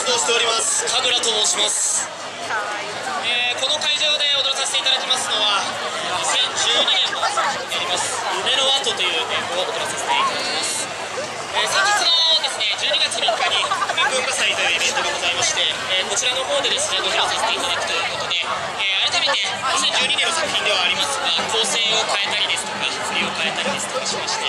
活動しております。神楽と申します、えーこの会場で踊らさせていただきますのは2012年の作品になります「夢の跡」という演舞を踊らさせていただきます、えー先日のですね12月3日に文化祭というイベントがございまして、えーこちらの方でですねご披露させていただくということで、えー改めて2012年の作品ではあります。が構成を変えたりですとか振りを変えたりですとかしまして、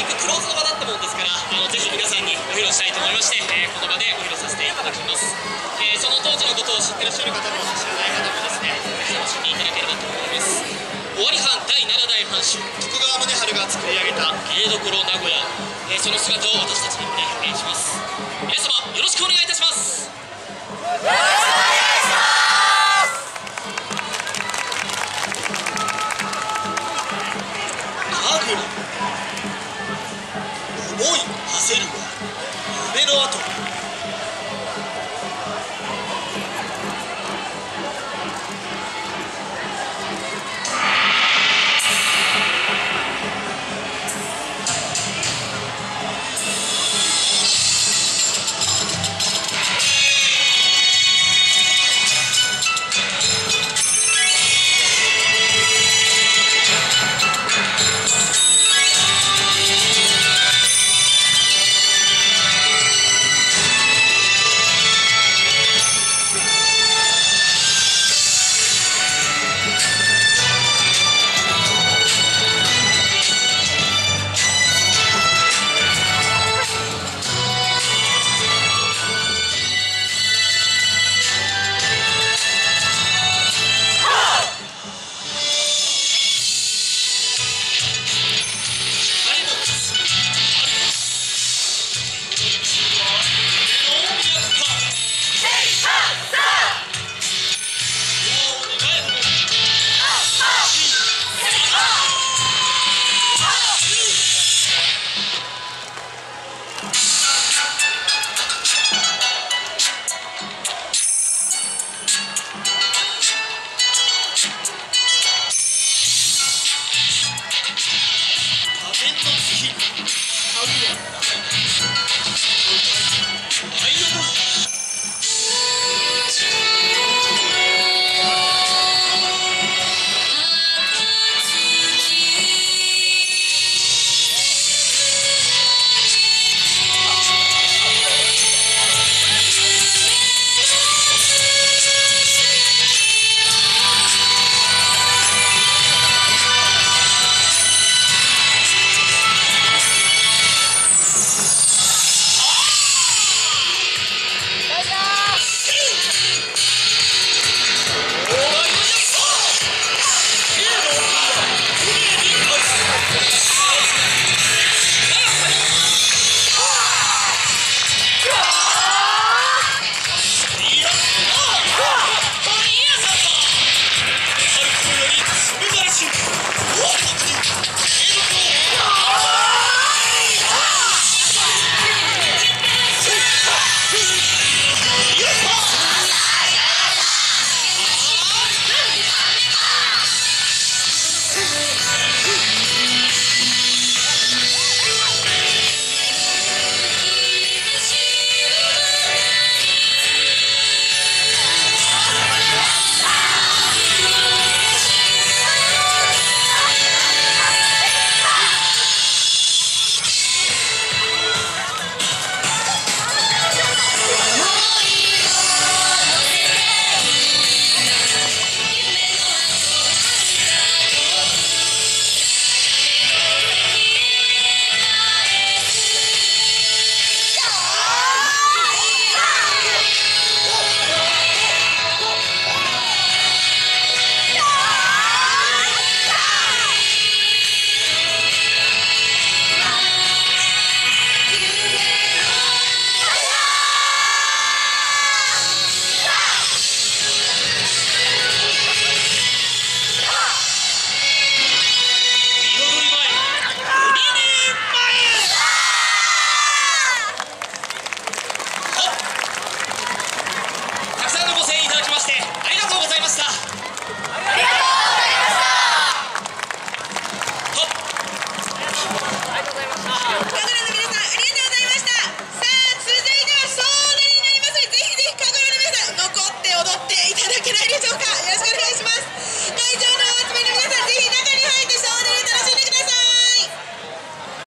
あのあいにくクローズの場だったもんですからあのぜひ皆さんにご披露したいと思いまして、えーこの場でご披露させていただきます、えーその当時のことを知ってらっしゃる方も知らない方もですね楽しんでいただければと思います。尾張藩第7代藩主徳川宗春が作り上げた芸どころ名古屋、えーその姿を私たちにもね演じます。皆様よろしくお願いいたします。神楽